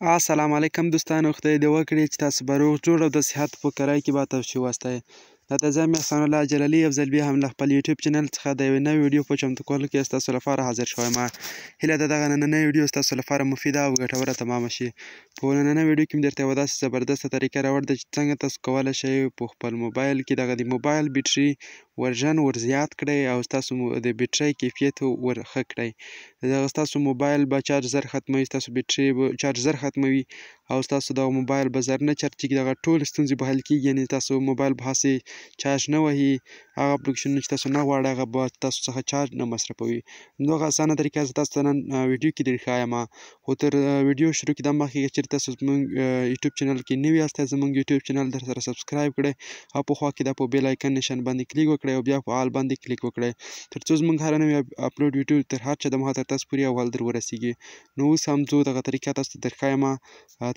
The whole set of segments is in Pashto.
اسلام علیکم دوستانو خدای دې وکړي چې تاسو به روغ جوړ او د صحت په کرای کې به تاسو واسطه دا ته زم احسان الله جلالی یو ځل بیا هم له خپل یوټیوب چینل څخه د یوې نوې ویډیو په چمتو کولو کې ستاسو لپاره حاضر شوی ما هیله ده دغه نننۍ ویډیو ستاسو لپاره مفیده او ګټوره تمامه شي په نننۍ ویډیو کې مې درته یوه داسې زبردسته طریقه راوړې ده چې څنګه تاسو کولی شئ په خپل موبایل کې دغه د موبایل بیټري ورژن ور زیات کړئ او ستاسو د بیټرۍ کیفیت ور ښه کړئ دغه ستاسو موبایل به چارج زر ختموي ستاسو بیټرۍ به چارج زر ختموي او ستاسو دغه موبایل به زر نه چارجیږي دغه ټول ستونزې به حل کیږي یعنی تاسو موبایل به هسې چارج نه وهي هغه اپلیکیشنونه چې تاسو نه غواړئ هغه به تاسو څخه چارج نه مصرفوي دغه اسانه طریقه زه تاسو ته نن ویډیو کې درښایم خو تر ویډیو شروع کې دا مخکې که چېرې تاسو زمونږ یوټیوب چینل کې نوي یاست زمونږ یوټیوب چینل در سره سبسکرایب کړئ او په خوا کې دا په بیل آیکن نشان باندې کلیک وکړئ او بیا په آل باندې کلیک وکړئ تر څو زمونږ هره نوې اپلوډ ویډیو تر هر چا د مها تر تاسو پورې اول در ورسیږي نو اوس هم ځو دغه طریقه تاسو ته درښایم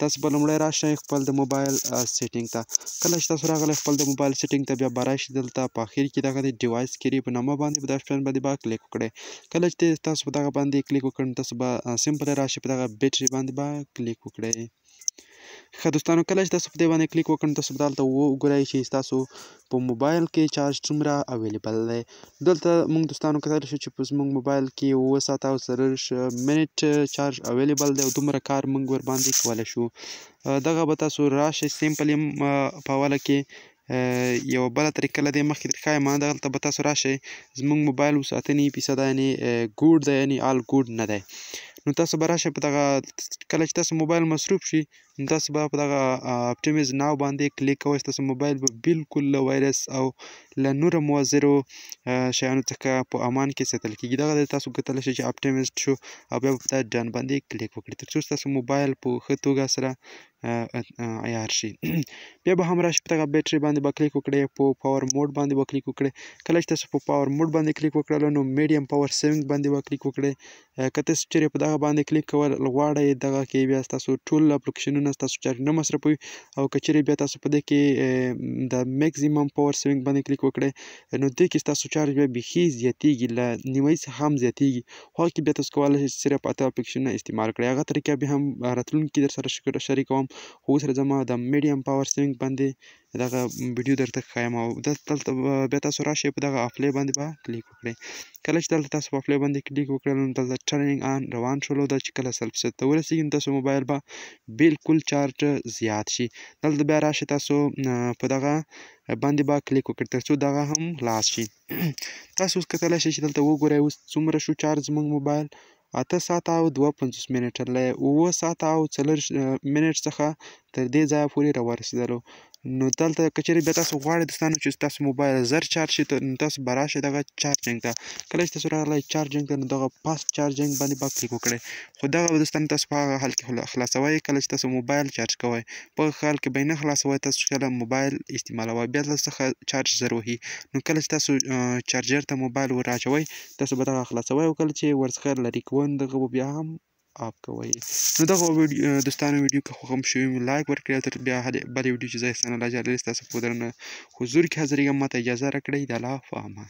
تاسو به لومړی راشئ خپل د موبایل سیټینګ ته کله چې تاسو راغلی خپل د موبایل سیټینګ ته بیا به راشئ دلته په اخر کې دغه د ډیوایس کیری په نامه باندې په دا آپشن باندې به کلیک وکړئ کله چې تاسو په دغه باندې کلیک وکړئ نو تاسو به سمپل راشي په دغه بیټري باندې به کلیک وکړئ ښه دوستانو کله چې تاسو په دې باندې کلیک وکړئ تاسو به دلته وګورئ چې تاسو په موبایل کې چارج څومره اویلیبل دی دلته موږ دوستانو کتلی شو چې په زموږ موبایل کې اووه ساعته او څلوېښت منټ چارج اویلیبل دی او دومره کار موږ ورباندې کولی شو دغه به تاسو راشئ سیمپل په اوله کې یوه بله طریقه له دې مخکې درښایم ما دغلته به تاسو راشئ زمونږ موبایل اوس اته نوي فیصده یعنې ګوډ دی یعنې آل ګوډ نه دی نو تاسو به راشئ په دغه کله چې تاسو موبایل مصروف شي نو تاسو به په دغه اپټیمیز ناو باندې کلیک کوئ ستاسو موبایل به بالکل له وایرس او له نورو مؤثرو شیانو څخه په امان کې ساتل کېږي دغه دی تاسو کتلی شئ چې اپټیمیز شو او بیا به په دا ډن باندې کلیک وکړئ تر څو ستاسو موبایل په ښه توګه سره عیار شي بیا به هم راشي په دغه بیټري باندې به کلیک وکړئ په پاور موډ باندې به کلیک وکړئ کله چې تاسو په پاور موډ باندې کلیک وکړل نو میډیم پاور سیونګ باندې به کلیک وکړئ که تاسو چیرې په دغه باندې کلیک کول غواړئ دغه کې بیا تاسو ټول اپلیکیشنونه تاسو چارج نه مصرفوي او که چیرې بیا تاسو په دې کې د میکسیمم پاور سیونګ باندې کلیک وکړئ نو دې کې تاسو چارج بیا بیخي زیاتیږي له نیمایي څخه هم زیاتیږي هغه کې بیا تاسو کولی شئ صرف اته اپلیکیشنونه استعمال کړئ هغه طریقه بیا هم راتلونکي کې در سره شریکوم خو اوس راځم د میډیم پاور سینک باندې دغه ویډیو درته ښایم او دلته بیا تاسو راشئ په دغه افلی باندې به کلیک وکړئ کله چې دلته تاسو په افلی باندې کلیک وکړئ نو دلته ټرنینګ آن روان شولو دا چې کله سلف ته ورسېږي نو تاسو موبایل به بالکل چارج زیات شي دلته بیا راشئ تاسو په دغه باندې به کلیک وکړئ تر څو دغه هم خلاص شي تاسو اوس کتلی شئ چې دلته وګورئ اوس څومره شو چارج زموږ موبایل اته ساعته او دوه پنځوس منټه له اووه ساعته او څلور منټ څخه تر دې ځایه پورې راورسېدلو نو دلته که چېرې بیا تاسو غواړئ دوستانو چې تاسو موبایل زر چارج شي نو تاسو به راشئ دغه چارجنګ ته کله چې تاسو راغلی چارجنګ ته نو دغه فاسټ چارجنګ باندې به کلیک وکړئ خو دغه ورستنه تاسو په هغه حال کې خلاصوئ کله چې تاسو موبایل چارج کوئ په هغه حال کې به یې نه خلاصوئ تاسو چې کله موبایل استعمالوئ بیا تاسو څخه چارج زر وهي نو کله چې تاسو چارجر ته موبایل ور اچوئ تاسو به دغه خلاصوئ او کله چې ورڅخه لرې کوئ نو دغه به بیا هم اپ کوئ نو دغه ویډیو دوستانو ویډیو که خوښه مو شوې مو لایک ورکړئ تر بیا هرې بلې ویډیو چې زه احسان الله جلالي ستاسو په درنه حضور کې حاضرېږم ماته اجازه راکړئ د الله په امان